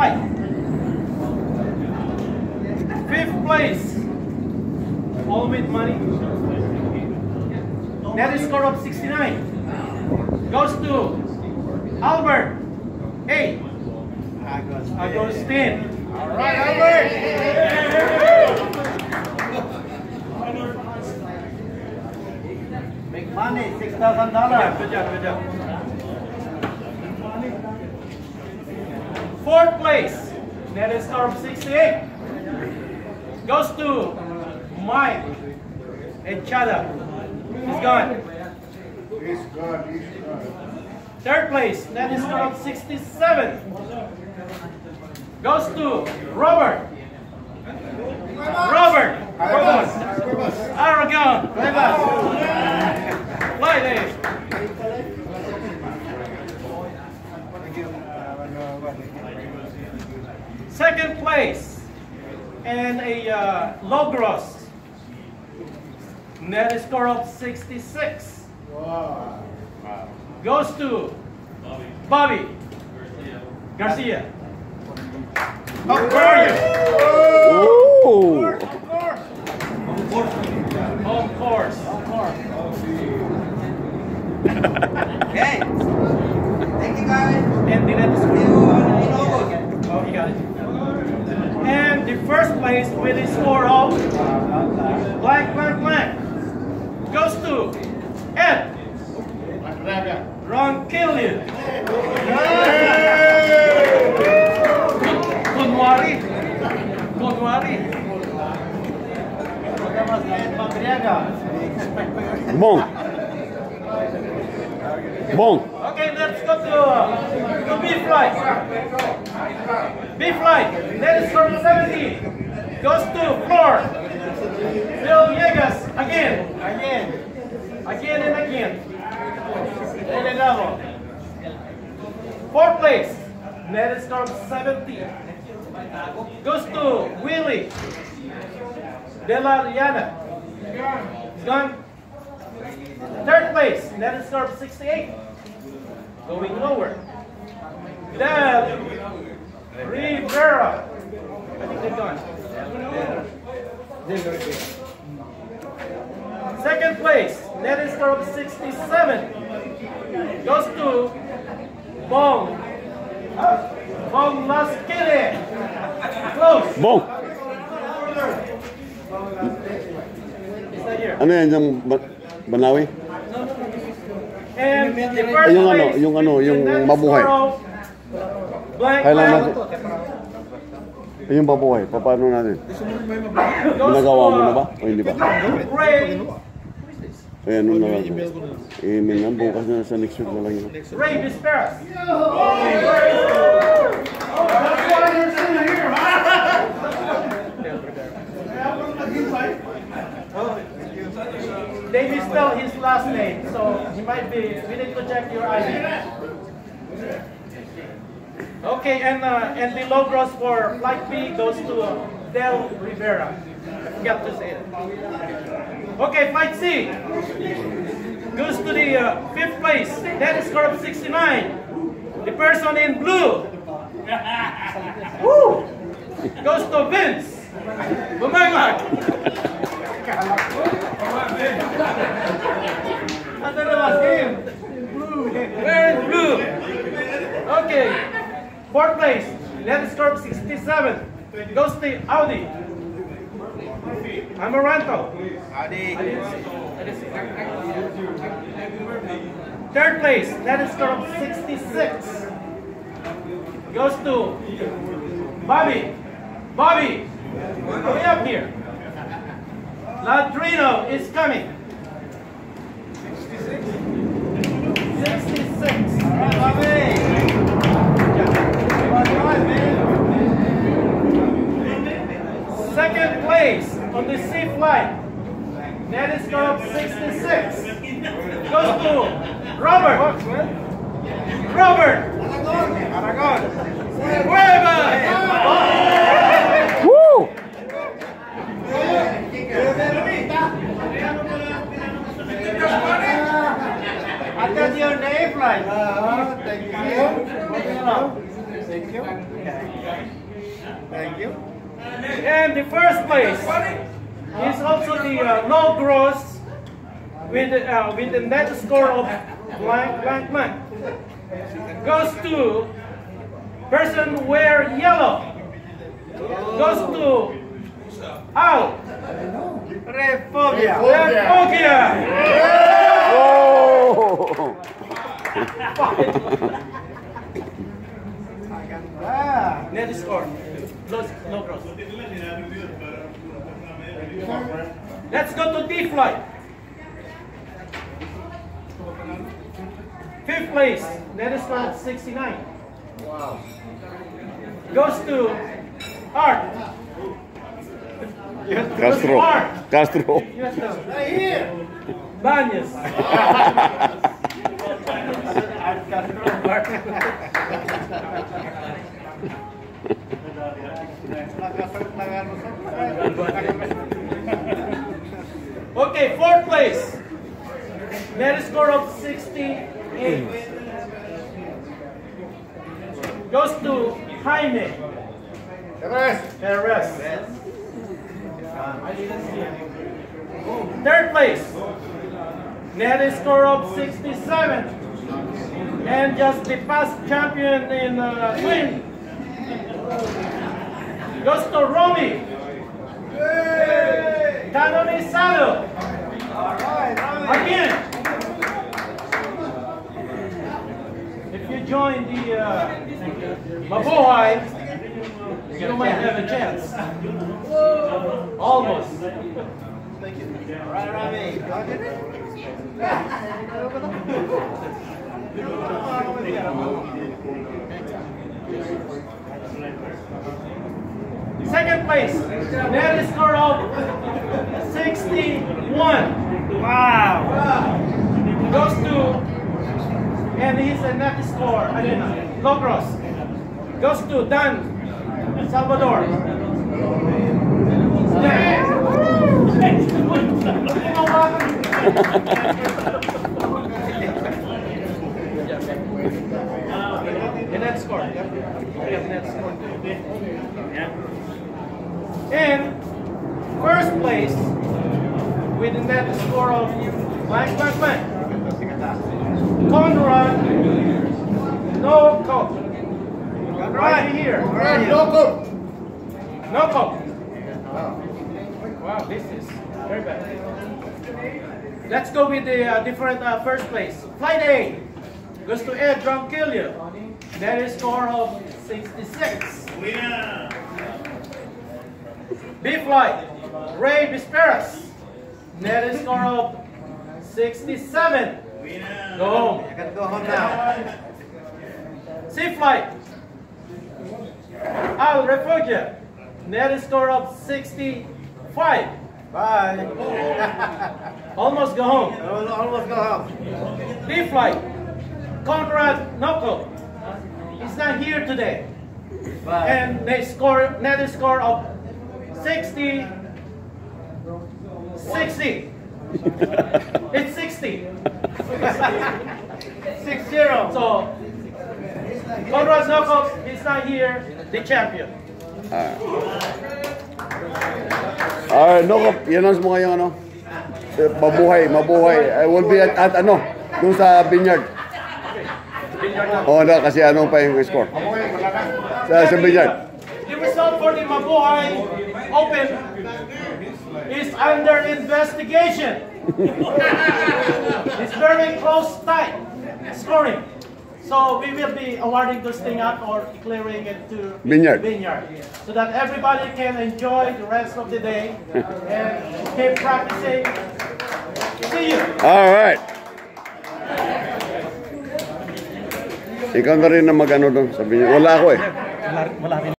Fifth place, all with money. Net score of 69 goes to Albert. Hey, Agustin. All right, Albert. Make money, $6,000. good job, good job. Fourth place, net score of 68 goes to Mike and Chada. He's gone. he's gone. Third place, net score of 67 goes to Robert. Robert. Robert. Aragon. Fly there. Second place and a uh, low gross. Net score of 66 Wow. goes to Bobby Garcia. Of course. Ooh. Of course. Okay. Thank you guys. And the net See score. you in August. Oh, you got it. And the first with score of blank, blank, blank goes to Ed Ronquillo. Kunwari. Kunwari. Bong. Bong. Okay, let's go to, uh, to B flight. B flight. That is from 70. Goes to floor. Phil Yegas again. Again. Again and again. Delegado. Fourth place. Net of 70. Goes to Willie. De La Llana. It's gone. Third place. Net of 68. Going lower. Then Rivera. I think they're gone. Second place, net score of 67 goes to Bong. Bong Laskele. Close. Bong. Is that here? Ano yan yung Banawi? And the first Yung ano, yung ano, yung mabuhay. Blank, Kailan blank, natin? Yung babuhay, paano natin? goes Ginagawa mo na ba? O hindi ba? Ayan, ano na lang. Email na, bukas na sa next week na lang yun. Ray Bisperas. They misspelled his last name, so he might be. We need to check your ID. Okay, and uh, and the logos for flight B goes to uh, Del Rivera. I forgot to say. Okay, flight C goes to the uh, fifth place. That is score of 69. The person in blue Woo! goes to Vince. Bumangag. Ano naman? Game. We're in blue. Okay. Fourth place. That is score of 67. Goes to Audi. Amaranto. Howdy. I didn't see. I. Third place, that is score of 66. Goes to Bobby. Bobby, hurry up here. Ladrino is coming. 66. Second 5. Net is going 66. Goes to Robert. Robert. Aragon. Hueva. Woo! I got your name right. Uh-huh, thank you. Thank you. Thank you. And the first place is also the uh, no gross with uh, with the net score of blank blank blank goes to person wear yellow goes to Al Refobia. Refogia. Oh! Net score no, no gross. Let's go to D flight. Fifth place, net score of 69. Wow. Goes to Art. Castro. Art. Castro. Yes. Right here. Banyas. Nakasarap na nga Okay, fourth place. Net score of 68. Goes to Jaime. Perez. I didn't see him. Third place. Net score of 67. And just the past champion in uh, swim. Goes to Romy. Canonizado. Alright, alright. Again. If you join the uh, Mabuhay, you might have a chance. Almost. Thank you. Alright, Rami. Second place, net score of 61. Wow. Goes to, and he's a net score, know, low gross. Goes to Dan Salvador. Net score. Yeah, net score. And first place with a net score of blank blank blank. Conrad Nucup. Right here. Alright, loco. Nucup. Wow, this is very bad. Let's go with the uh, different uh, first place. Flight A goes to Ed Ronquillo. That is score of 66. B flight, Ray Bisperas. Net is score of 67. Go home. You can go home now. C flight, Al Refugia. Net is score of 65. Bye. Almost go home. Almost go home. B flight, Conrad Nucup. He's not here today. Bye. And they score net score of 60 60 it's 60 Six zero. so Conrad Nucup he's not here the champion Ah, no, yan mo ngayong ano. Eh, Mabuhay, mabuhay. I will be at, at ano, dun sa Binyard. Oo, na, kasi ano pa yung score. Sa, sa Binyard. the result for the Mabuhay Open is under investigation it's very close tight scoring so we will be awarding this thing up or declaring it to Vineyard. vineyard so that everybody can enjoy the rest of the day and keep practicing see you All right. Ikaw na rin na mag-ano doon sa Binyard. Wala ako eh.